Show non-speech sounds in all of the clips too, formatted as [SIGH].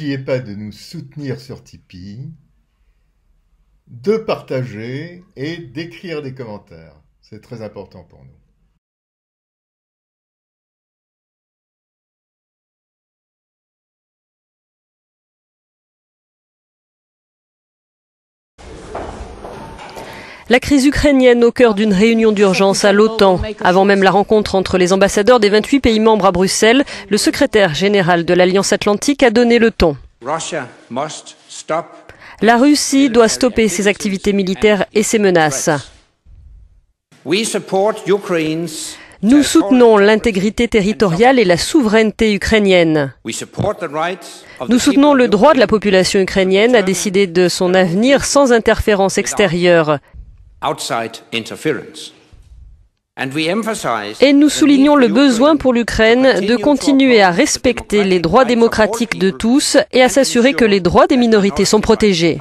N'oubliez pas de nous soutenir sur Tipeee, de partager et d'écrire des commentaires. C'est très important pour nous. La crise ukrainienne au cœur d'une réunion d'urgence à l'OTAN. Avant même la rencontre entre les ambassadeurs des 28 pays membres à Bruxelles, le secrétaire général de l'Alliance Atlantique a donné le ton. La Russie doit stopper ses activités militaires et ses menaces. Nous soutenons l'intégrité territoriale et la souveraineté ukrainienne. Nous soutenons le droit de la population ukrainienne à décider de son avenir sans interférence extérieure. Et nous soulignons le besoin pour l'Ukraine de continuer à respecter les droits démocratiques de tous et à s'assurer que les droits des minorités sont protégés.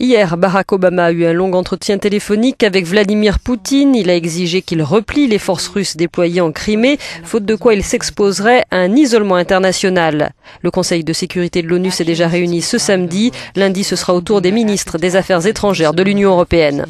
Hier, Barack Obama a eu un long entretien téléphonique avec Vladimir Poutine. Il a exigé qu'il replie les forces russes déployées en Crimée, faute de quoi il s'exposerait à un isolement international. Le Conseil de sécurité de l'ONU s'est déjà réuni ce samedi. Lundi, ce sera au tour des ministres des Affaires étrangères de l'Union européenne.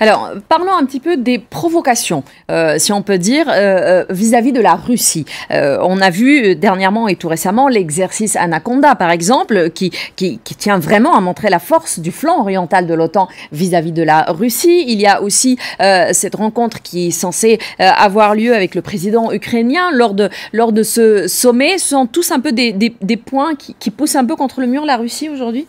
Alors, parlons un petit peu des provocations, euh, si on peut dire, euh, euh, vis-à-vis de la Russie. on a vu dernièrement et tout récemment l'exercice Anaconda, par exemple, qui, qui, tient vraiment à montrer la force du flanc oriental de l'OTAN vis-à-vis de la Russie. Il y a aussi cette rencontre qui est censée avoir lieu avec le président ukrainien lors de, lors de ce sommet. Ce sont tous un peu des, des, points qui, qui poussent un peu contre le mur la Russie aujourd'hui?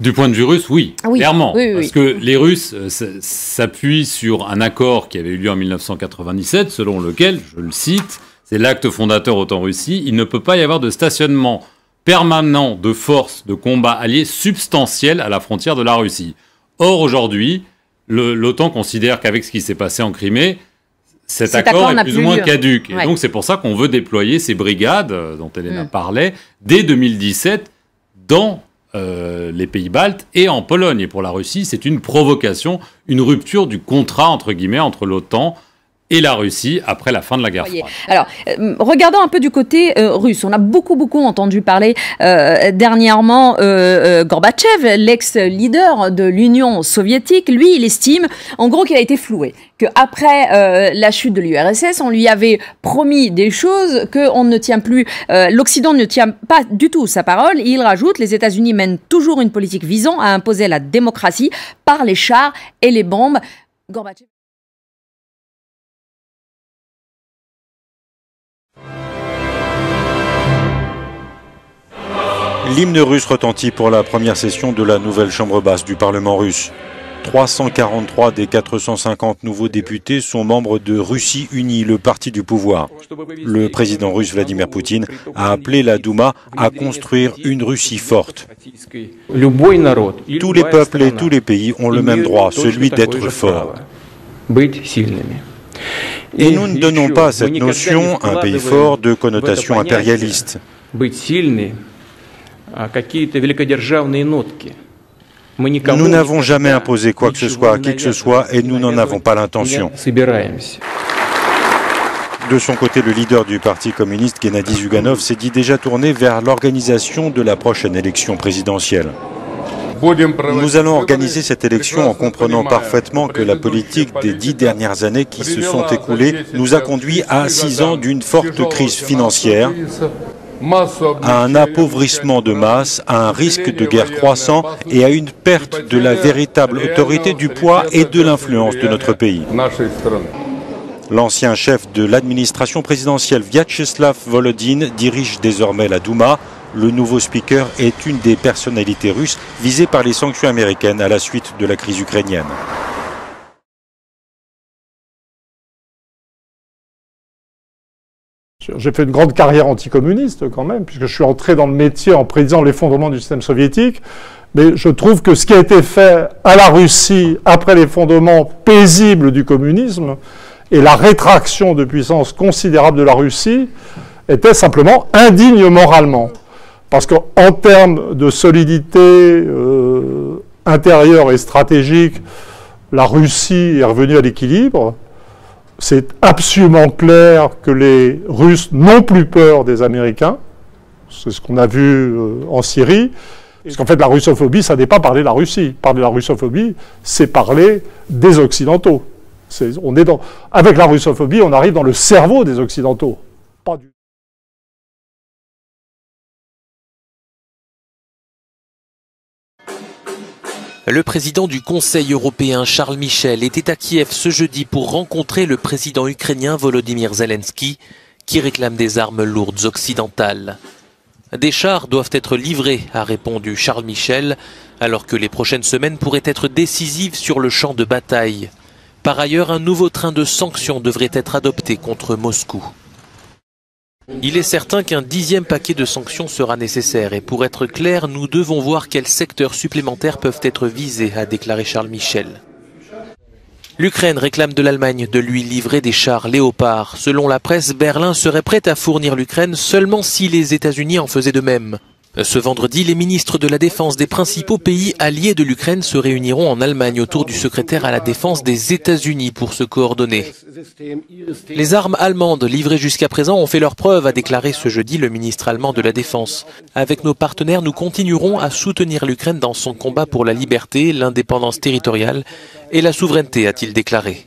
Du point de vue russe, oui, clairement. parce que les Russes euh, s'appuient sur un accord qui avait eu lieu en 1997, selon lequel, je le cite, c'est l'acte fondateur autant Russie, il ne peut pas y avoir de stationnement permanent de forces de combat alliées substantielles à la frontière de la Russie. Or, aujourd'hui, l'OTAN considère qu'avec ce qui s'est passé en Crimée, cet, accord, est plus, ou moins caduque. Et donc, c'est pour ça qu'on veut déployer ces brigades, euh, dont Elena mm. parlait, dès 2017 dans euh, les pays baltes et en Pologne. Et pour la Russie, c'est une provocation, une rupture du contrat, entre guillemets, entre l'OTAN et la Russie après la fin de la guerre froide. Alors, euh, regardons un peu du côté euh, russe. On a beaucoup, beaucoup entendu parler euh, dernièrement Gorbatchev, l'ex-leader de l'Union soviétique. Lui, il estime, en gros, qu'il a été floué. Qu'après la chute de l'URSS, on lui avait promis des choses qu'on ne tient plus. L'Occident ne tient pas du tout sa parole. il rajoute, les États-Unis mènent toujours une politique visant à imposer la démocratie par les chars et les bombes. Gorbatchev. L'hymne russe retentit pour la première session de la nouvelle chambre basse du Parlement russe. 343 des 450 nouveaux députés sont membres de Russie Unie, le parti du pouvoir. Le président russe Vladimir Poutine a appelé la Douma à construire une Russie forte. Tous les peuples et tous les pays ont le même droit, celui d'être forts. Et nous ne donnons pas à cette notion, un pays fort, de connotation impérialiste. Nous n'avons jamais imposé quoi que ce soit à qui que ce soit et nous n'en avons pas l'intention. De son côté, le leader du Parti communiste, Gennady Zuganov, s'est dit déjà tourné vers l'organisation de la prochaine élection présidentielle. Nous allons organiser cette élection en comprenant parfaitement que la politique des dix dernières années qui se sont écoulées nous a conduit à six ans d'une forte crise financière, à un appauvrissement de masse, à un risque de guerre croissant et à une perte de la véritable autorité du poids et de l'influence de notre pays. L'ancien chef de l'administration présidentielle Vyacheslav Volodin dirige désormais la Douma. Le nouveau speaker est une des personnalités russes visées par les sanctions américaines à la suite de la crise ukrainienne. J'ai fait une grande carrière anticommuniste quand même, puisque je suis entré dans le métier en prédisant l'effondrement du système soviétique. Mais je trouve que ce qui a été fait à la Russie après l'effondrement paisible du communisme et la rétraction de puissance considérable de la Russie était simplement indigne moralement. Parce qu'en termes de solidité euh, intérieure et stratégique, la Russie est revenue à l'équilibre. C'est absolument clair que les Russes n'ont plus peur des Américains. C'est ce qu'on a vu euh, en Syrie. Parce qu'en fait, la russophobie, ça n'est pas parler de la Russie. Parler de la russophobie, c'est parler des Occidentaux. on est dans, avec la russophobie, on arrive dans le cerveau des Occidentaux. Pas du... Le président du Conseil européen Charles Michel était à Kiev ce jeudi pour rencontrer le président ukrainien Volodymyr Zelensky qui réclame des armes lourdes occidentales. Des chars doivent être livrés, a répondu Charles Michel, alors que les prochaines semaines pourraient être décisives sur le champ de bataille. Par ailleurs, un nouveau train de sanctions devrait être adopté contre Moscou. Il est certain qu'un dixième paquet de sanctions sera nécessaire et pour être clair, nous devons voir quels secteurs supplémentaires peuvent être visés, a déclaré Charles Michel. L'Ukraine réclame de l'Allemagne de lui livrer des chars Léopard. Selon la presse, Berlin serait prête à fournir l'Ukraine seulement si les États-Unis en faisaient de même. Ce vendredi, les ministres de la Défense des principaux pays alliés de l'Ukraine se réuniront en Allemagne autour du secrétaire à la Défense des États-Unis pour se coordonner. Les armes allemandes livrées jusqu'à présent ont fait leur preuve, a déclaré ce jeudi le ministre allemand de la Défense. Avec nos partenaires, nous continuerons à soutenir l'Ukraine dans son combat pour la liberté, l'indépendance territoriale et la souveraineté, a-t-il déclaré.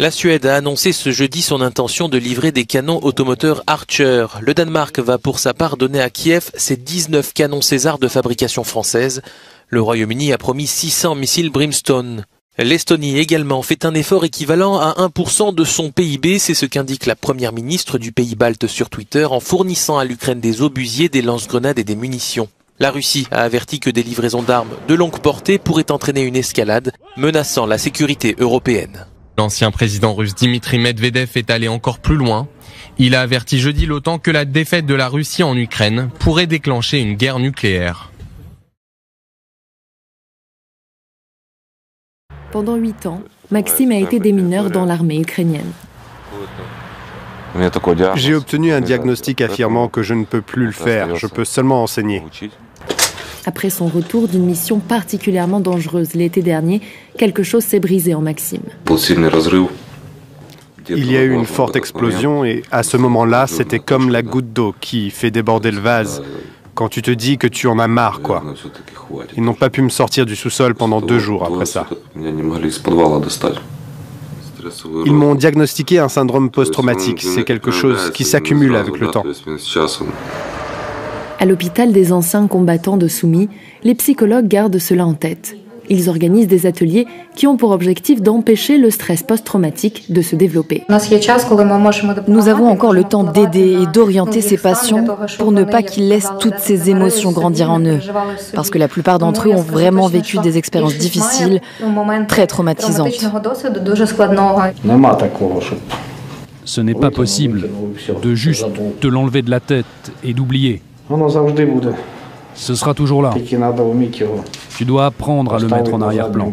La Suède a annoncé ce jeudi son intention de livrer des canons automoteurs Archer. Le Danemark va pour sa part donner à Kiev ses 19 canons César de fabrication française. Le Royaume-Uni a promis 600 missiles Brimstone. L'Estonie également fait un effort équivalent à 1% de son PIB, c'est ce qu'indique la première ministre du pays balte sur Twitter en fournissant à l'Ukraine des obusiers, des lance-grenades et des munitions. La Russie a averti que des livraisons d'armes de longue portée pourraient entraîner une escalade, menaçant la sécurité européenne. L'ancien président russe Dimitri Medvedev est allé encore plus loin. Il a averti jeudi l'OTAN que la défaite de la Russie en Ukraine pourrait déclencher une guerre nucléaire. Pendant huit ans, Maxime a été démineur dans l'armée ukrainienne. J'ai obtenu un diagnostic affirmant que je ne peux plus le faire, je peux seulement enseigner. Après son retour d'une mission particulièrement dangereuse l'été dernier, quelque chose s'est brisé en Maxime. Il y a eu une forte explosion et à ce moment-là, c'était comme la goutte d'eau qui fait déborder le vase. Quand tu te dis que tu en as marre, quoi. Ils n'ont pas pu me sortir du sous-sol pendant deux jours après ça. Ils m'ont diagnostiqué un syndrome post-traumatique. C'est quelque chose qui s'accumule avec le temps. À l'hôpital des anciens combattants de Soumis, les psychologues gardent cela en tête. Ils organisent des ateliers qui ont pour objectif d'empêcher le stress post-traumatique de se développer. Nous avons encore le temps d'aider et d'orienter ces patients pour ne pas qu'ils laissent toutes ces émotions grandir en eux. Parce que la plupart d'entre eux ont vraiment vécu des expériences difficiles, très traumatisantes. Ce n'est pas possible de juste te l'enlever de la tête et d'oublier. Ce sera toujours là. Tu dois apprendre à le mettre en arrière-plan.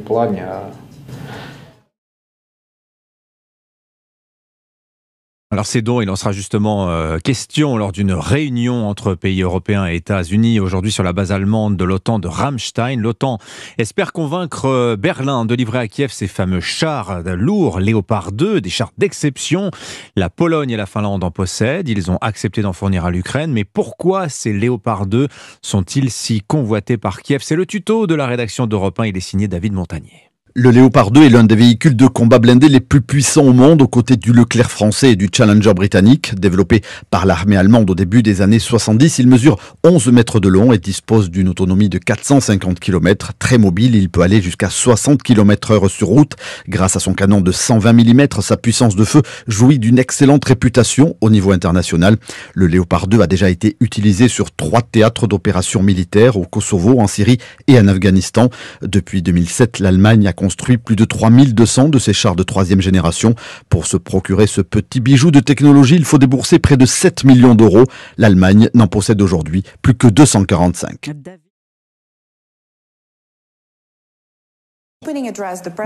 Alors c'est donc, il en sera justement euh, question lors d'une réunion entre pays européens et États-Unis aujourd'hui sur la base allemande de l'OTAN de Rammstein. L'OTAN espère convaincre euh, Berlin de livrer à Kiev ces fameux chars lourds Léopard 2, des chars d'exception. La Pologne et la Finlande en possèdent. Ils ont accepté d'en fournir à l'Ukraine. Mais pourquoi ces Léopard 2 sont-ils si convoités par Kiev? C'est le tuto de la rédaction d'Europe 1. Il est signé David Montagnier. Le Léopard 2 est l'un des véhicules de combat blindés les plus puissants au monde aux côtés du Leclerc français et du Challenger britannique. Développé par l'armée allemande au début des années 70, il mesure 11 mètres de long et dispose d'une autonomie de 450 km. Très mobile, il peut aller jusqu'à 60 km heure sur route. Grâce à son canon de 120 mm, sa puissance de feu jouit d'une excellente réputation au niveau international. Le Léopard 2 a déjà été utilisé sur trois théâtres d'opérations militaires au Kosovo, en Syrie et en Afghanistan. Depuis 2007, l'Allemagne a construit plus de 3200 de ces chars de troisième génération. Pour se procurer ce petit bijou de technologie, il faut débourser près de 7 millions d'euros. L'Allemagne n'en possède aujourd'hui plus que 245.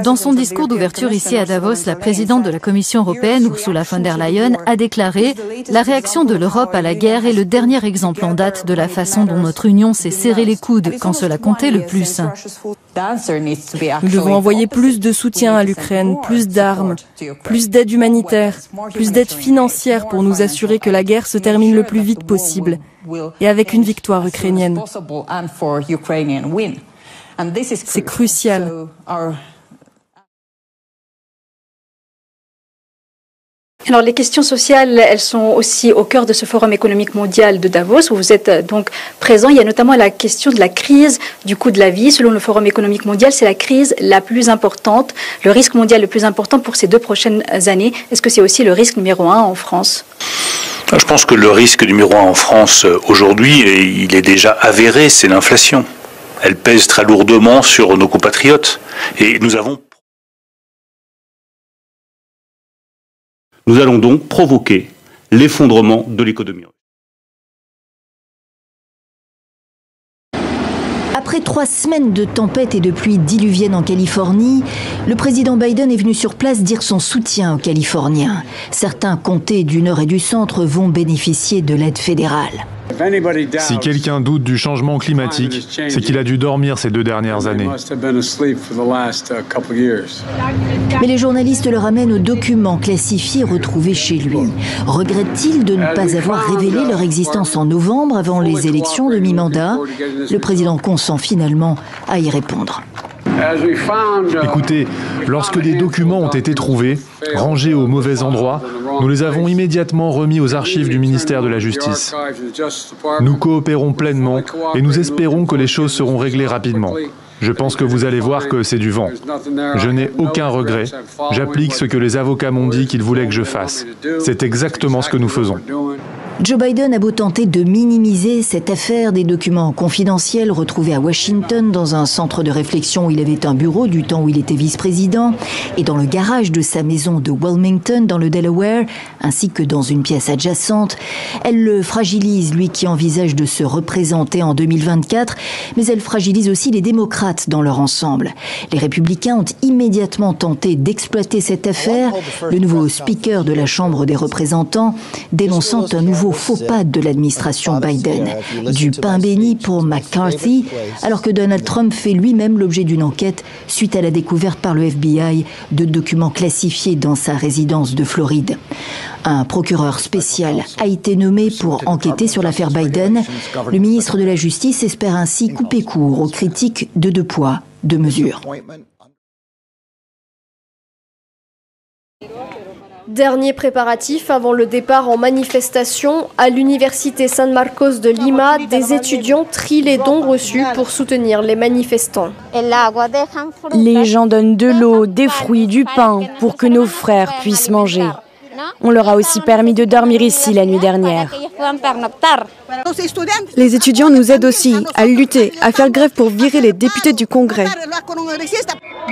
Dans son discours d'ouverture ici à Davos, la présidente de la Commission européenne, Ursula von der Leyen, a déclaré La réaction de l'Europe à la guerre est le dernier exemple en date de la façon dont notre Union s'est serré les coudes quand cela comptait le plus. Nous devons envoyer plus de soutien à l'Ukraine, plus d'armes, plus d'aide humanitaire, plus d'aide financière pour nous assurer que la guerre se termine le plus vite possible et avec une victoire ukrainienne. C'est crucial. Alors les questions sociales, elles sont aussi au cœur de ce forum économique mondial de Davos où vous êtes euh, donc présent. Il y a notamment la question de la crise du coût de la vie. Selon le forum économique mondial, c'est la crise la plus importante, le risque mondial le plus important pour ces deux prochaines années. Est-ce que c'est aussi le risque numéro un en France? Je pense que le risque numéro un en France euh, aujourd'hui, il est déjà avéré, c'est l'inflation elle pèse très lourdement sur nos compatriotes. Et nous avons Nous allons donc provoquer l'effondrement de l'économie. Après trois semaines de tempêtes et de pluies diluviennes en Californie, le président Biden est venu sur place dire son soutien aux Californiens. Certains comtés du nord et du centre vont bénéficier de l'aide fédérale. Si quelqu'un doute du changement climatique, c'est qu'il a dû dormir ces deux dernières années. Mais les journalistes le ramènent aux documents classifiés retrouvés chez lui. Regrette-t-il de ne pas avoir révélé leur existence en novembre avant les élections de mi-mandat? Le président consent finalement à y répondre. Écoutez, lorsque des documents ont été trouvés, rangés au mauvais endroit, nous les avons immédiatement remis aux archives du ministère de la Justice. Nous coopérons pleinement et nous espérons que les choses seront réglées rapidement. Je pense que vous allez voir que c'est du vent. Je n'ai aucun regret. J'applique ce que les avocats m'ont dit qu'ils voulaient que je fasse. C'est exactement ce que nous faisons. Joe Biden a beau tenter de minimiser cette affaire des documents confidentiels retrouvés à Washington dans un centre de réflexion où il avait un bureau du temps où il était vice-président et dans le garage de sa maison de Wilmington dans le Delaware, ainsi que dans une pièce adjacente. Elle le fragilise, lui qui envisage de se représenter en 2024, mais elle fragilise aussi les démocrates dans leur ensemble. Les républicains ont immédiatement tenté d'exploiter cette affaire, le nouveau speaker de la Chambre des représentants dénonçant un nouveau faux pas de l'administration Biden. Du pain béni pour McCarthy, alors que Donald Trump fait lui-même l'objet d'une enquête suite à la découverte par le FBI de documents classifiés dans sa résidence de Floride. Un procureur spécial a été nommé pour enquêter sur l'affaire Biden. Le ministre de la Justice espère ainsi couper court aux critiques de deux poids, deux mesures. Dernier préparatif avant le départ en manifestation à l'université San Marcos de Lima, des étudiants trient les dons reçus pour soutenir les manifestants. Les gens donnent de l'eau, des fruits, du pain pour que nos frères puissent manger. On leur a aussi permis de dormir ici la nuit dernière. Les étudiants nous aident aussi à lutter, à faire grève pour virer les députés du Congrès.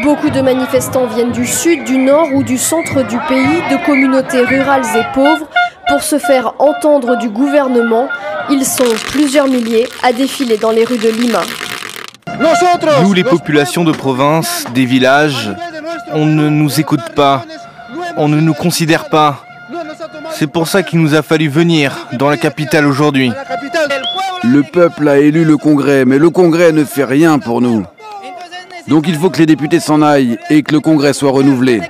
Beaucoup de manifestants viennent du sud, du nord ou du centre du pays, de communautés rurales et pauvres, pour se faire entendre du gouvernement. Ils sont plusieurs milliers à défiler dans les rues de Lima. Nous, les populations de province, des villages, on ne nous écoute pas on ne nous considère pas. C'est pour ça qu'il nous a fallu venir dans la capitale aujourd'hui. Le peuple a élu le Congrès, mais le Congrès ne fait rien pour nous. Donc il faut que les députés s'en aillent et que le Congrès soit renouvelé.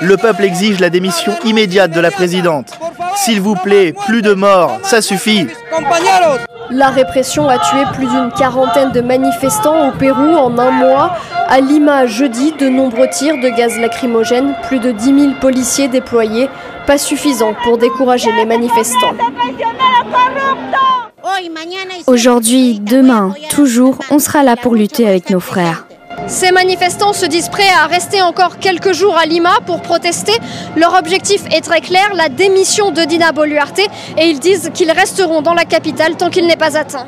Le peuple exige la démission immédiate de la présidente. S'il vous plaît, plus de morts, ça suffit. La répression a tué plus d'une quarantaine de manifestants au Pérou en un mois. À Lima, jeudi, de nombreux tirs de gaz lacrymogène, plus de 10 000 policiers déployés, pas suffisant pour décourager les manifestants. Aujourd'hui, demain, toujours, on sera là pour lutter avec nos frères. Ces manifestants se disent prêts à rester encore quelques jours à Lima pour protester. Leur objectif est très clair, la démission de Dina Boluarte, et ils disent qu'ils resteront dans la capitale tant qu'il n'est pas atteint.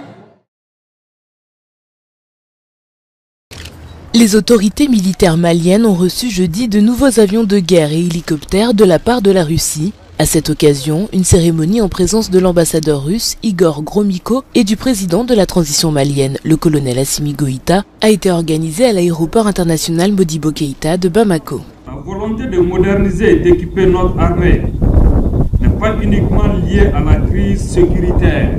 Les autorités militaires maliennes ont reçu jeudi de nouveaux avions de guerre et hélicoptères de la part de la Russie À cette occasion, une cérémonie en présence de l'ambassadeur russe Igor Gromyko et du président de la transition malienne, le colonel Assimi Goïta, a été organisée à l'aéroport international Modibo Keïta de Bamako. La volonté de moderniser et d'équiper notre armée n'est pas uniquement liée à la crise sécuritaire.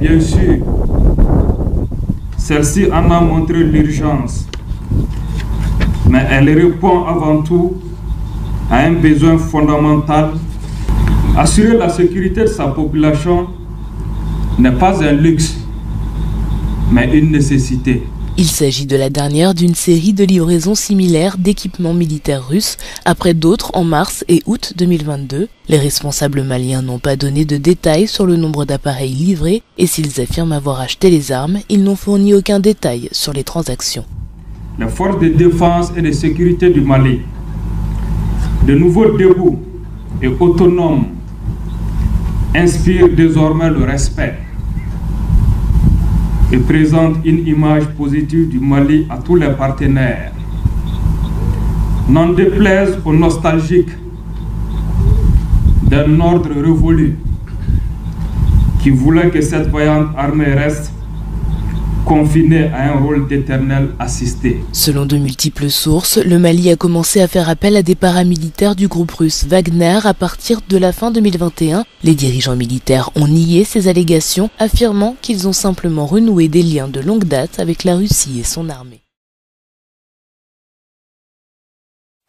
Bien sûr, celle-ci en a montré l'urgence, mais elle répond avant tout a un besoin fondamental. Assurer la sécurité de sa population n'est pas un luxe, mais une nécessité. Il s'agit de la dernière d'une série de livraisons similaires d'équipements militaires russes, après d'autres en mars et août 2022. Les responsables maliens n'ont pas donné de détails sur le nombre d'appareils livrés et s'ils affirment avoir acheté les armes, ils n'ont fourni aucun détail sur les transactions. Les forces de défense et de sécurité du Mali de nouveaux debout et autonomes inspirent désormais le respect et présentent une image positive du Mali à tous les partenaires. N'en déplaise aux nostalgiques d'un ordre révolu qui voulait que cette voyante armée reste confiné à un rôle d'éternel assisté. Selon de multiples sources, le Mali a commencé à faire appel à des paramilitaires du groupe russe Wagner à partir de la fin 2021. Les dirigeants militaires ont nié ces allégations, affirmant qu'ils ont simplement renoué des liens de longue date avec la Russie et son armée.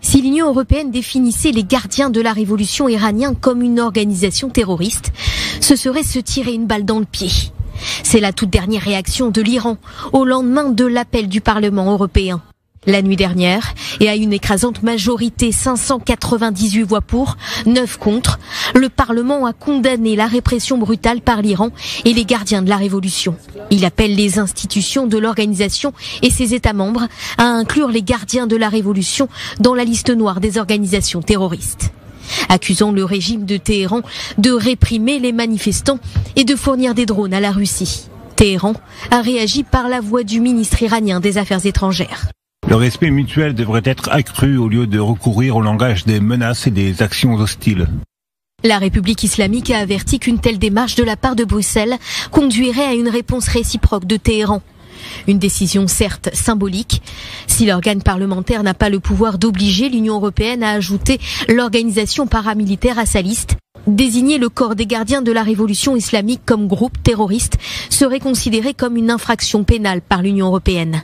Si l'Union européenne définissait les gardiens de la révolution iranienne comme une organisation terroriste, ce serait se tirer une balle dans le pied. C'est la toute dernière réaction de l'Iran au lendemain de l'appel du Parlement européen. La nuit dernière, et à une écrasante majorité, 598 voix pour, 9 contre, le Parlement a condamné la répression brutale par l'Iran et les gardiens de la révolution. Il appelle les institutions de l'organisation et ses États membres à inclure les gardiens de la révolution dans la liste noire des organisations terroristes accusant le régime de Téhéran de réprimer les manifestants et de fournir des drones à la Russie. Téhéran a réagi par la voix du ministre iranien des Affaires étrangères. Le respect mutuel devrait être accru au lieu de recourir au langage des menaces et des actions hostiles. La République islamique a averti qu'une telle démarche de la part de Bruxelles conduirait à une réponse réciproque de Téhéran. Une décision certes symbolique. Si l'organe parlementaire n'a pas le pouvoir d'obliger l'Union européenne à ajouter l'organisation paramilitaire à sa liste, désigner le corps des gardiens de la révolution islamique comme groupe terroriste serait considéré comme une infraction pénale par l'Union européenne.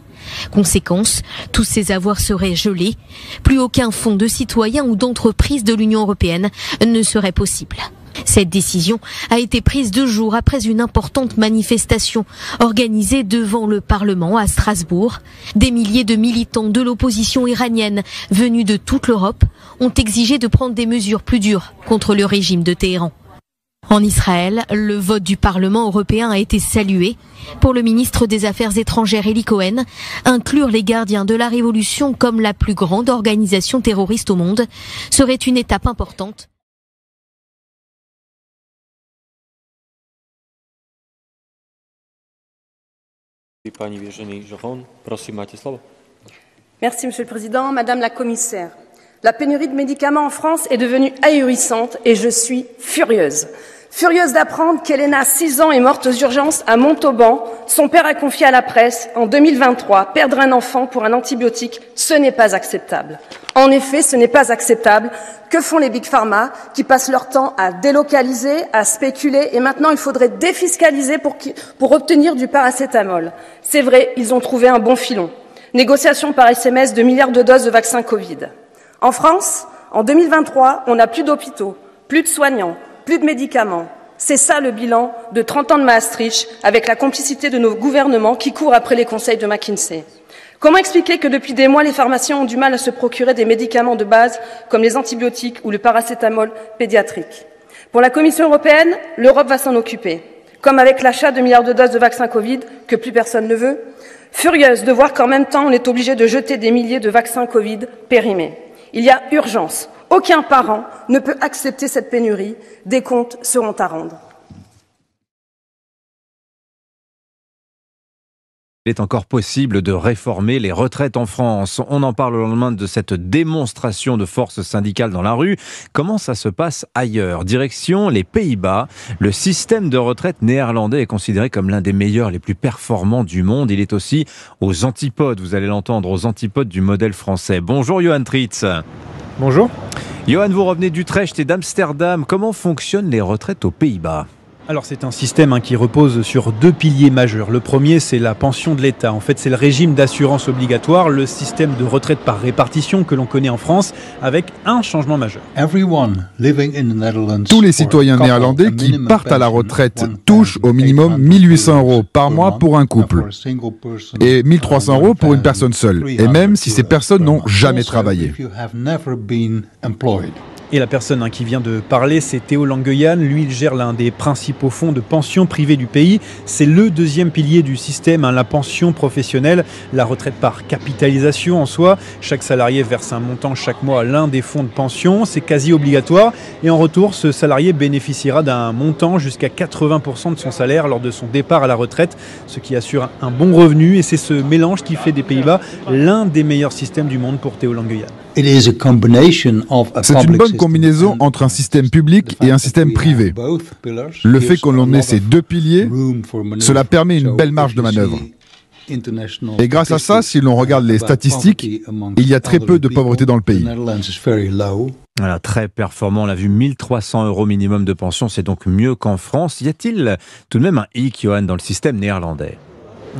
Conséquence, tous ces avoirs seraient gelés. Plus aucun fonds de citoyens ou d'entreprises de l'Union européenne ne serait possible. Cette décision a été prise deux jours après une importante manifestation organisée devant le Parlement à Strasbourg. Des milliers de militants de l'opposition iranienne venus de toute l'Europe ont exigé de prendre des mesures plus dures contre le régime de Téhéran. En Israël, le vote du Parlement européen a été salué. Pour le ministre des Affaires étrangères Eli Cohen, inclure les gardiens de la révolution comme la plus grande organisation terroriste au monde serait une étape importante Merci, Monsieur le Président. Madame la Commissaire, la pénurie de médicaments en France est devenue ahurissante et je suis furieuse. Furieuse d'apprendre qu'Elena, 6 ans, est morte aux urgences à Montauban. Son père a confié à la presse, en 2023, perdre un enfant pour un antibiotique, ce n'est pas acceptable. En effet, ce n'est pas acceptable. Que font les big pharma qui passent leur temps à délocaliser, à spéculer et maintenant il faudrait défiscaliser pour, pour obtenir du paracétamol? C'est vrai, ils ont trouvé un bon filon. Négociation par SMS de milliards de doses de vaccins Covid. En France, en 2023, on n'a plus d'hôpitaux, plus de soignants, plus de médicaments. C'est ça le bilan de 30 ans de Maastricht avec la complicité de nos gouvernements qui courent après les conseils de McKinsey. Comment expliquer que depuis des mois, les pharmaciens ont du mal à se procurer des médicaments de base comme les antibiotiques ou le paracétamol pédiatrique? Pour la Commission européenne, l'Europe va s'en occuper, comme avec l'achat de milliards de doses de vaccins Covid que plus personne ne veut. Furieuse de voir qu'en même temps, on est obligé de jeter des milliers de vaccins Covid périmés. Il y a urgence. Aucun parent ne peut accepter cette pénurie. Des comptes seront à rendre. Il est encore possible de réformer les retraites en France. On en parle au lendemain de cette démonstration de force syndicale dans la rue. Comment ça se passe ailleurs? Direction les Pays-Bas. Le système de retraite néerlandais est considéré comme l'un des meilleurs, les plus performants du monde. Il est aussi aux antipodes, vous allez l'entendre, aux antipodes du modèle français. Bonjour Johan Tritz. Bonjour. Johan, vous revenez d'Utrecht et d'Amsterdam. Comment fonctionnent les retraites aux Pays-Bas? Alors c'est un système hein, qui repose sur deux piliers majeurs. Le premier c'est la pension de l'État. En fait c'est le régime d'assurance obligatoire, le système de retraite par répartition que l'on connaît en France avec un changement majeur. Tous les citoyens néerlandais qui partent à la retraite touchent au minimum 1800 euros par mois pour un couple et 1300 euros pour une personne seule, et même si ces personnes n'ont jamais travaillé. Et la personne hein, qui vient de parler, c'est Théo Langueyan. Lui, il gère l'un des principaux fonds de pension privés du pays. C'est le deuxième pilier du système, hein, la pension professionnelle, la retraite par capitalisation en soi. Chaque salarié verse un montant chaque mois à l'un des fonds de pension. C'est quasi obligatoire. Et en retour, ce salarié bénéficiera d'un montant jusqu'à 80% de son salaire lors de son départ à la retraite, ce qui assure un bon revenu. Et c'est ce mélange qui fait des Pays-Bas l'un des meilleurs systèmes du monde pour Théo Langueyan. C'est une bonne combinaison entre un système public et un système privé. Le fait qu'on ait ces deux piliers, cela permet une belle marge de manœuvre. Et grâce à ça, si l'on regarde les statistiques, il y a très peu de pauvreté dans le pays. Voilà, très performant, on l'a vu, 1300 euros minimum de pension, c'est donc mieux qu'en France. Y a-t-il tout de même un hic, Johan, dans le système néerlandais?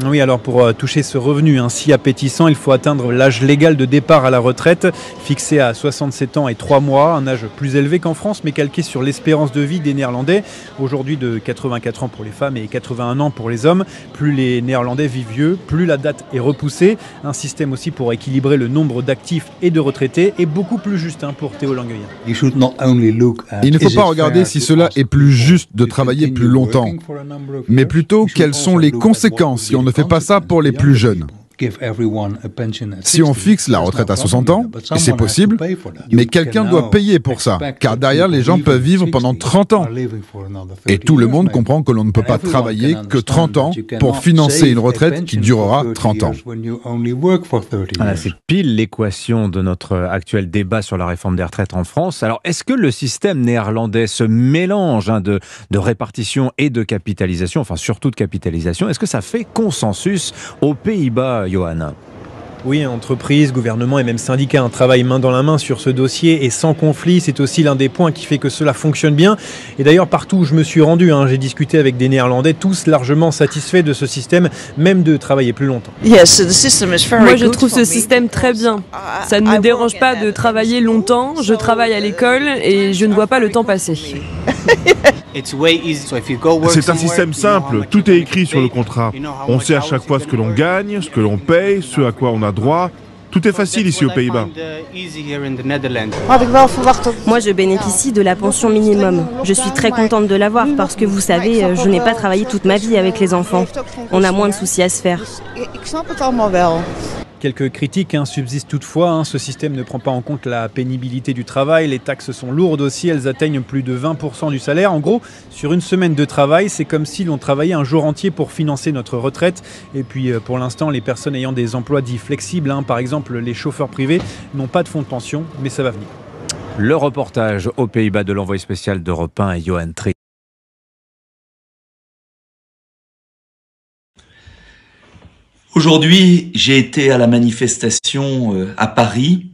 Oui, alors pour euh, toucher ce revenu ainsi appétissant, il faut atteindre l'âge légal de départ à la retraite, fixé à 67 ans et 3 mois, un âge plus élevé qu'en France, mais calqué sur l'espérance de vie des Néerlandais, aujourd'hui de 84 ans pour les femmes et 81 ans pour les hommes. Plus les Néerlandais vivent vieux, plus la date est repoussée. Un système aussi pour équilibrer le nombre d'actifs et de retraités, et beaucoup plus juste hein, pour Théo Langueyen. Il ne faut pas regarder si cela est plus juste de travailler plus longtemps, mais plutôt quelles sont les conséquences si on ne fait pas ça pour les plus jeunes. Si on fixe la retraite à 60 ans, c'est possible, mais quelqu'un doit payer pour ça, car derrière les gens peuvent vivre pendant 30 ans. Et tout le monde comprend que l'on ne peut pas travailler que 30 ans pour financer une retraite qui durera 30 ans. c'est pile l'équation de notre actuel débat sur la réforme des retraites en France. Alors, est-ce que le système néerlandais, ce mélange hein, de, de répartition et de capitalisation, enfin surtout de capitalisation, est-ce que ça fait consensus aux Pays-Bas Johanna oui, entreprises, gouvernement et même syndicats, un travail main dans la main sur ce dossier et sans conflit, c'est aussi l'un des points qui fait que cela fonctionne bien. Et d'ailleurs, partout où je me suis rendu, hein, j'ai discuté avec des Néerlandais, tous largement satisfaits de ce système, même de travailler plus longtemps. Moi, je trouve ce système très bien. Ça ne me dérange pas de travailler longtemps, je travaille à l'école et je ne vois pas le temps passer. [LAUGHS] C'est un système simple, tout est écrit sur le contrat. On sait à chaque fois ce que l'on gagne, ce que l'on paye, ce à quoi on a droit. Tout est facile ici aux Pays-Bas. Moi, je bénéficie de la pension minimum. Je suis très contente de l'avoir parce que vous savez, je n'ai pas travaillé toute ma vie avec les enfants. On a moins de soucis à se faire. Quelques critiques hein, subsistent toutefois. Hein. Ce système ne prend pas en compte la pénibilité du travail. Les taxes sont lourdes aussi. Elles atteignent plus de 20% du salaire. En gros, sur une semaine de travail, c'est comme si l'on travaillait un jour entier pour financer notre retraite. Et puis, euh, pour l'instant, les personnes ayant des emplois dits flexibles, hein, par exemple les chauffeurs privés, n'ont pas de fonds de pension, mais ça va venir. Le reportage aux Pays-Bas de l'envoyé spécial d'Europe 1 et Johan Tri. Aujourd'hui, j'ai été à la manifestation euh, à Paris.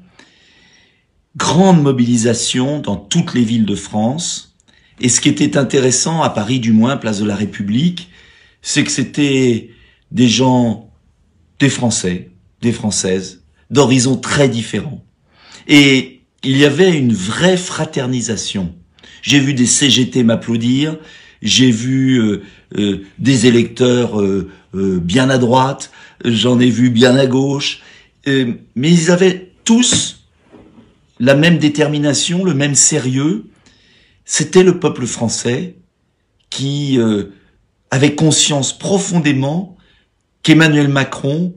Grande mobilisation dans toutes les villes de France. Et ce qui était intéressant, à Paris du moins, place de la République, c'est que c'était des gens, des Français, des Françaises, d'horizons très différents. Et il y avait une vraie fraternisation. J'ai vu des CGT m'applaudir, j'ai vu euh, euh, des électeurs bien à droite, j'en ai vu bien à gauche, euh, mais ils avaient tous la même détermination, le même sérieux. C'était le peuple français qui euh, avait conscience profondément qu'Emmanuel Macron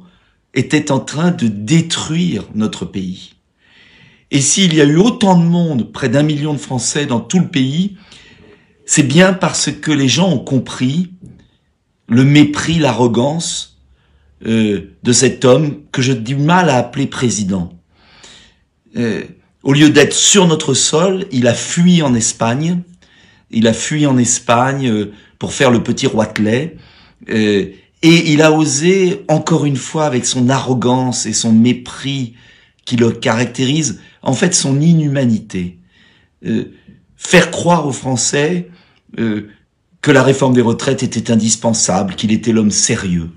était en train de détruire notre pays. Et s'il y a eu autant de monde, près d'un million de Français dans tout le pays, c'est bien parce que les gens ont compris le mépris, l'arrogance euh, de cet homme que je du mal à appeler président. Euh, au lieu d'être sur notre sol, il a fui en Espagne. Il a fui en Espagne euh, pour faire le petit roitelet. Euh, et il a osé, encore une fois, avec son arrogance et son mépris qui le caractérise, en fait son inhumanité, faire croire aux Français que la réforme des retraites était indispensable, qu'il était l'homme sérieux.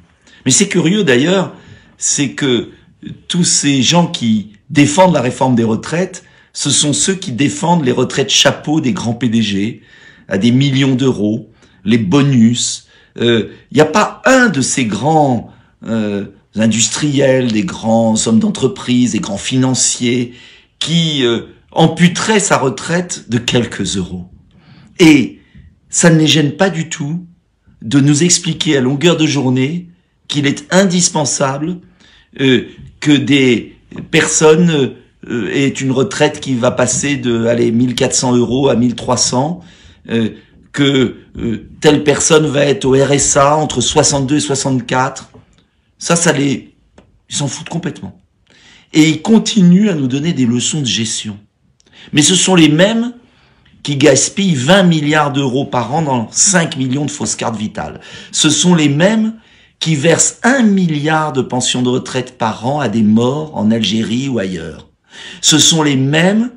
Mais c'est curieux d'ailleurs, c'est que tous ces gens qui défendent la réforme des retraites, ce sont ceux qui défendent les retraites chapeaux des grands PDG à des millions d'euros, les bonus, il euh, n'y a pas un de ces grands euh, industriels, des grands hommes d'entreprise, des grands financiers qui euh, amputerait sa retraite de quelques euros. Et ça ne les gêne pas du tout de nous expliquer à longueur de journée qu'il est indispensable euh, que des personnes euh, aient une retraite qui va passer de allez 1400 euros à 1300, euh, que euh, telle personne va être au RSA entre 62 et 64. Ça, ça les... Ils s'en foutent complètement. Et ils continuent à nous donner des leçons de gestion. Mais ce sont les mêmes qui gaspillent 20 milliards d'euros par an dans 5 millions de fausses cartes vitales. Ce sont les mêmes qui versent 1 milliard de pensions de retraite par an à des morts en Algérie ou ailleurs. Ce sont les mêmes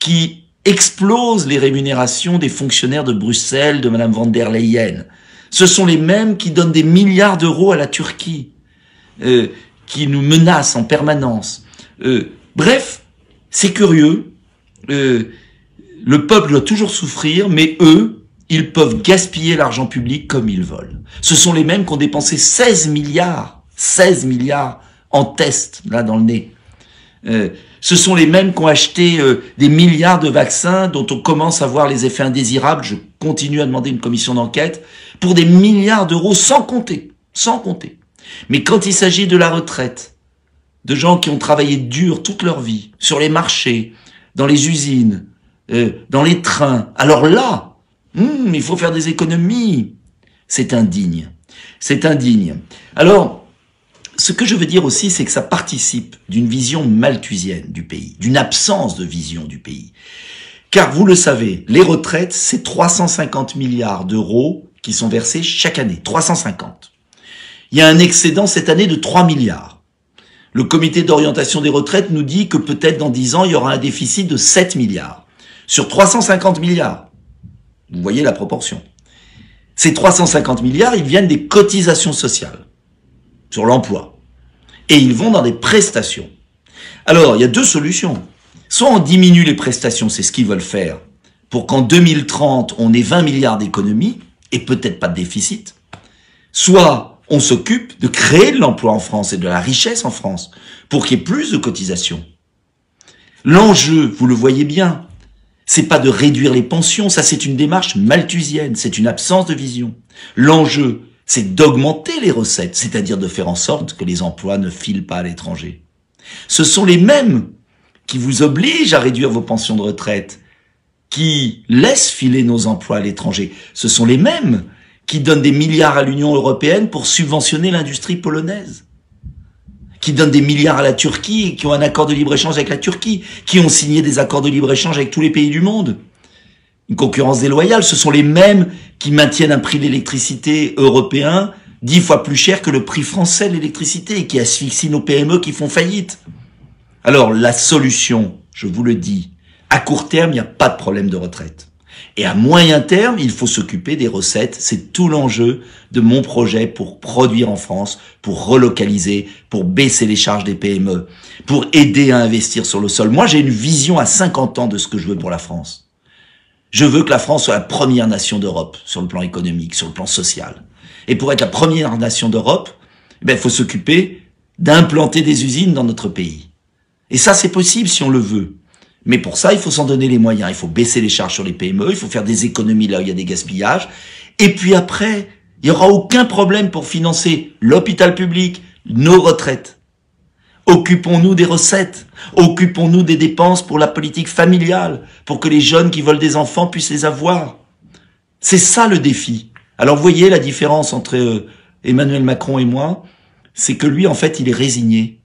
qui explose les rémunérations des fonctionnaires de Bruxelles, de Madame van der Leyen. Ce sont les mêmes qui donnent des milliards d'euros à la Turquie, euh, qui nous menacent en permanence. Euh, bref, c'est curieux. Euh, le peuple doit toujours souffrir, mais eux, ils peuvent gaspiller l'argent public comme ils veulent. Ce sont les mêmes qui ont dépensé 16 milliards, 16 milliards en tests, là, dans le nez. Euh, ce sont les mêmes qui ont acheté euh, des milliards de vaccins dont on commence à voir les effets indésirables. Je continue à demander une commission d'enquête pour des milliards d'euros sans compter, sans compter. Mais quand il s'agit de la retraite, de gens qui ont travaillé dur toute leur vie, sur les marchés, dans les usines, euh, dans les trains, alors là, hmm, il faut faire des économies. C'est indigne. C'est indigne. Alors, ce que je veux dire aussi, c'est que ça participe d'une vision malthusienne du pays, d'une absence de vision du pays. Car vous le savez, les retraites, c'est 350 milliards d'euros qui sont versés chaque année. 350. Il y a un excédent cette année de 3 milliards. Le comité d'orientation des retraites nous dit que peut-être dans 10 ans, il y aura un déficit de 7 milliards. Sur 350 milliards. Vous voyez la proportion. Ces 350 milliards, ils viennent des cotisations sociales sur l'emploi. Et ils vont dans des prestations. Alors, il y a deux solutions. Soit on diminue les prestations, c'est ce qu'ils veulent faire, pour qu'en 2030, on ait 20 milliards d'économies et peut-être pas de déficit. Soit on s'occupe de créer de l'emploi en France et de la richesse en France pour qu'il y ait plus de cotisations. L'enjeu, vous le voyez bien, c'est pas de réduire les pensions, ça c'est une démarche malthusienne, c'est une absence de vision. L'enjeu, c'est d'augmenter les recettes, c'est-à-dire de faire en sorte que les emplois ne filent pas à l'étranger. Ce sont les mêmes qui vous obligent à réduire vos pensions de retraite, qui laissent filer nos emplois à l'étranger. Ce sont les mêmes qui donnent des milliards à l'Union européenne pour subventionner l'industrie polonaise, qui donnent des milliards à la Turquie qui ont un accord de libre-échange avec la Turquie, qui ont signé des accords de libre-échange avec tous les pays du monde une concurrence déloyale. Ce sont les mêmes qui maintiennent un prix de l'électricité européen dix fois plus cher que le prix français de l'électricité et qui asphyxient nos PME qui font faillite. Alors la solution, je vous le dis, à court terme, il n'y a pas de problème de retraite. Et à moyen terme, il faut s'occuper des recettes. C'est tout l'enjeu de mon projet pour produire en France, pour relocaliser, pour baisser les charges des PME, pour aider à investir sur le sol. Moi, j'ai une vision à 50 ans de ce que je veux pour la France. Je veux que la France soit la première nation d'Europe sur le plan économique, sur le plan social. Et pour être la première nation d'Europe, eh ben, il faut s'occuper d'implanter des usines dans notre pays. Et ça, c'est possible si on le veut. Mais pour ça, il faut s'en donner les moyens. Il faut baisser les charges sur les PME, il faut faire des économies là où il y a des gaspillages. Et puis après, il n'y aura aucun problème pour financer l'hôpital public, nos retraites. Occupons-nous des recettes, occupons-nous des dépenses pour la politique familiale, pour que les jeunes qui veulent des enfants puissent les avoir. C'est ça le défi. Alors vous voyez la différence entre euh, Emmanuel Macron et moi? c'est que lui, en fait, il est résigné.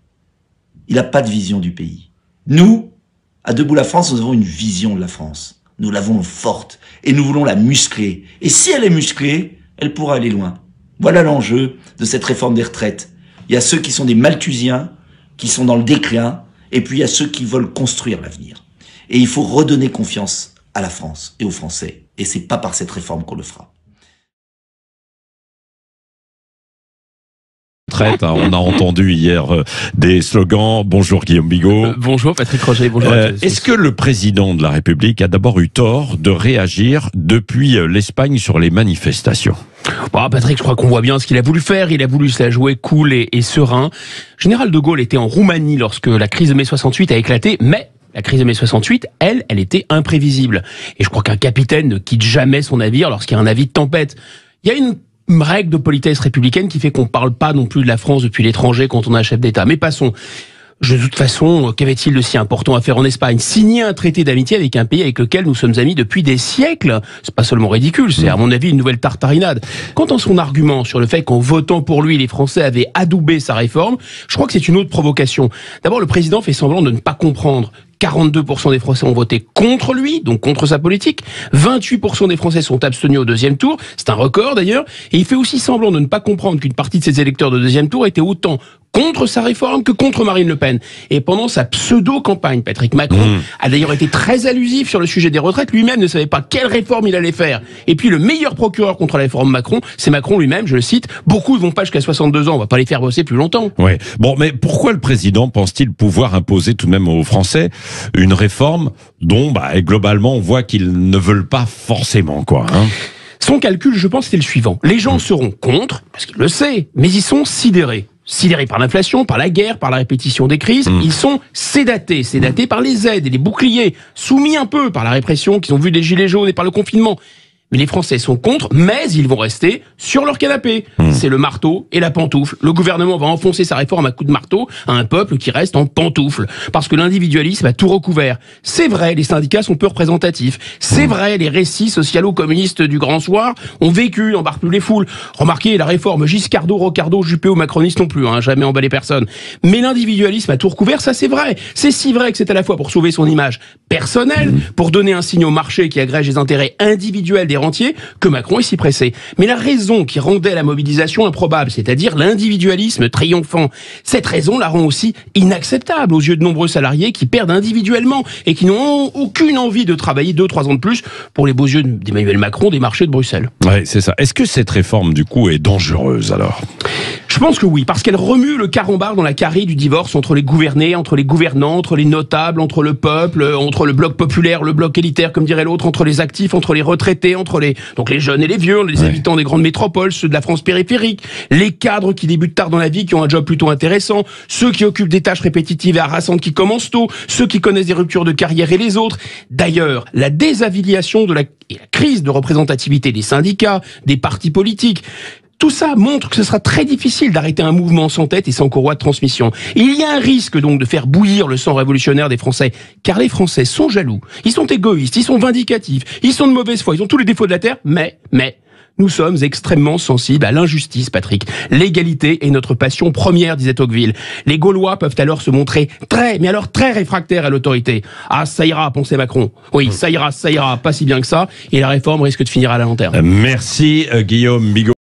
Il n'a pas de vision du pays. Nous, à Debout la France, nous avons une vision de la France. Nous l'avons forte et nous voulons la muscler. Et si elle est musclée, elle pourra aller loin. Voilà l'enjeu de cette réforme des retraites. Il y a ceux qui sont des Malthusiens, qui sont dans le déclin, et puis il y a ceux qui veulent construire l'avenir. Et il faut redonner confiance à la France et aux Français. Et c'est pas par cette réforme qu'on le fera. Hein. On a entendu hier euh, des slogans. Bonjour Guillaume Bigot. Euh, bonjour Patrick Roger. Bonjour. Euh, est-ce que le président de la République a d'abord eu tort de réagir depuis l'Espagne sur les manifestations? Bon, Patrick, je crois qu'on voit bien ce qu'il a voulu faire. Il a voulu se la jouer cool et, et serein. Général de Gaulle était en Roumanie lorsque la crise de mai 68 a éclaté, mais la crise de mai 68, elle, elle était imprévisible. Et je crois qu'un capitaine ne quitte jamais son navire lorsqu'il y a un avis de tempête. Il y a une une règle de politesse républicaine qui fait qu'on parle pas non plus de la France depuis l'étranger quand on a un chef d'État. Mais passons. de toute façon, qu'avait-il de si important à faire en Espagne? Signer un traité d'amitié avec un pays avec lequel nous sommes amis depuis des siècles, c'est pas seulement ridicule, c'est à mon avis une nouvelle tartarinade. Quant à son argument sur le fait qu'en votant pour lui, les Français avaient adoubé sa réforme, je crois que c'est une autre provocation. D'abord, le président fait semblant de ne pas comprendre 42% des Français ont voté contre lui, donc contre sa politique. 28% des Français sont abstenus au deuxième tour. C'est un record d'ailleurs. Et il fait aussi semblant de ne pas comprendre qu'une partie de ses électeurs de deuxième tour étaient autant contre sa réforme que contre Marine Le Pen. Et pendant sa pseudo-campagne, Patrick Macron mmh. a d'ailleurs été très allusif sur le sujet des retraites. Lui-même ne savait pas quelle réforme il allait faire. Et puis le meilleur procureur contre la réforme Macron, c'est Macron lui-même, je le cite. Beaucoup ne vont pas jusqu'à 62 ans, on va pas les faire bosser plus longtemps. Ouais. Bon, mais pourquoi le président pense-t-il pouvoir imposer tout de même aux Français une réforme dont, bah, globalement, on voit qu'ils ne veulent pas forcément, quoi. Hein? Son calcul, je pense, c'est le suivant. Les gens mmh. seront contre, parce qu'il le sait, mais ils sont sidérés sidérés par l'inflation, par la guerre, par la répétition des crises. Mmh. Ils sont sédatés, sédatés par les aides et les boucliers, soumis un peu par la répression qu'ils ont vu des gilets jaunes et par le confinement mais les Français sont contre, mais ils vont rester sur leur canapé. Hmm. C'est le marteau et la pantoufle. Le gouvernement va enfoncer sa réforme à coups de marteau à un peuple qui reste en pantoufle, parce que l'individualisme a tout recouvert. C'est vrai, les syndicats sont peu représentatifs. C'est hmm. vrai, les récits socialo-communistes du grand soir ont vécu, n'embarquent plus les foules. Remarquez, la réforme Giscardo, Rocardo, Juppé ou macroniste non plus, hein, jamais emballé personne. Mais l'individualisme a tout recouvert, ça c'est vrai. C'est si vrai que c'est à la fois pour sauver son image personnelle, hmm. pour donner un signe au marché qui agrège les intérêts individuels des entier que Macron est si pressé. Mais la raison qui rendait la mobilisation improbable, c'est-à-dire l'individualisme triomphant, cette raison la rend aussi inacceptable aux yeux de nombreux salariés qui perdent individuellement et qui n'ont aucune envie de travailler deux, trois ans de plus pour les beaux yeux d'Emmanuel Macron des marchés de Bruxelles. Oui, c'est ça. Est-ce que cette réforme, du coup, est dangereuse alors? Je pense que oui, parce qu'elle remue le carambar dans la carie du divorce entre les gouvernés, entre les gouvernants, entre les notables, entre le peuple, entre le bloc populaire, le bloc élitaire, comme dirait l'autre, entre les actifs, entre les retraités, entre les donc les jeunes et les vieux, les habitants des grandes métropoles, ceux de la France périphérique, les cadres qui débutent tard dans la vie, qui ont un job plutôt intéressant, ceux qui occupent des tâches répétitives et harassantes qui commencent tôt, ceux qui connaissent des ruptures de carrière et les autres. D'ailleurs, la désaffiliation de la, et la crise de représentativité des syndicats, des partis politiques, tout ça montre que ce sera très difficile d'arrêter un mouvement sans tête et sans courroie de transmission. il y a un risque donc de faire bouillir le sang révolutionnaire des Français, car les Français sont jaloux, ils sont égoïstes, ils sont vindicatifs, ils sont de mauvaise foi, ils ont tous les défauts de la terre, mais, mais, nous sommes extrêmement sensibles à l'injustice, Patrick. L'égalité est notre passion première, disait Tocqueville. Les Gaulois peuvent alors se montrer très, mais alors très réfractaires à l'autorité. Ah, ça ira, pensait Macron. Oui, ça ira, ça ira, pas si bien que ça, et la réforme risque de finir à la lanterne. Merci, euh, Guillaume Bigot.